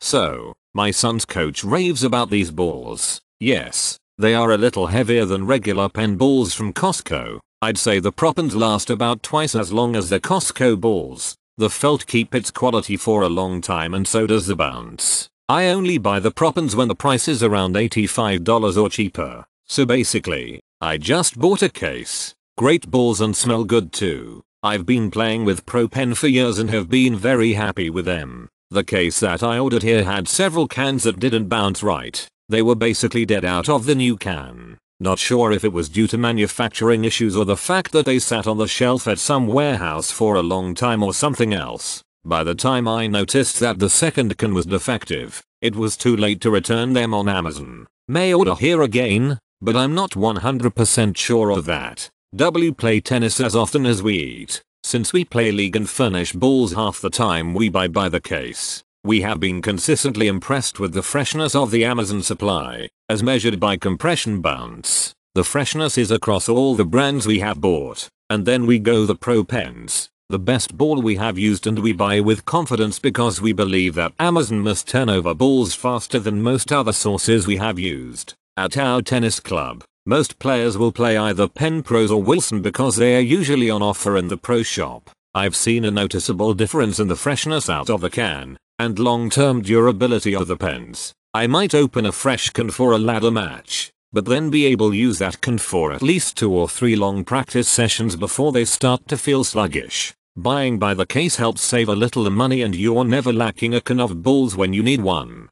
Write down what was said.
So, my son's coach raves about these balls. Yes, they are a little heavier than regular Penn balls from Costco. I'd say the Pro Penns last about twice as long as the Costco balls. The felt keep its quality for a long time and so does the bounce. I only buy the Pro Penns when the price is around $85 or cheaper. So basically, I just bought a case. Great balls and smell good too. I've been playing with Pro Penn for years and have been very happy with them. The case that I ordered here had several cans that didn't bounce right. They were basically dead out of the new can. Not sure if it was due to manufacturing issues or the fact that they sat on the shelf at some warehouse for a long time or something else. By the time I noticed that the second can was defective, it was too late to return them on Amazon. May order here again, but I'm not 100% sure of that. W play tennis as often as we eat. Since we play league and furnish balls half the time we buy by the case, we have been consistently impressed with the freshness of the Amazon supply, as measured by compression bounce. The freshness is across all the brands we have bought, and then we go the Pro Penns, the best ball we have used and we buy with confidence because we believe that Amazon must turn over balls faster than most other sources we have used. At our tennis club, most players will play either Penn Pros or Wilson because they are usually on offer in the pro shop. I've seen a noticeable difference in the freshness out of the can and long-term durability of the Penns. I might open a fresh can for a ladder match, but then be able to use that can for at least 2 or 3 long practice sessions before they start to feel sluggish. Buying by the case helps save a little money and you're never lacking a can of balls when you need one.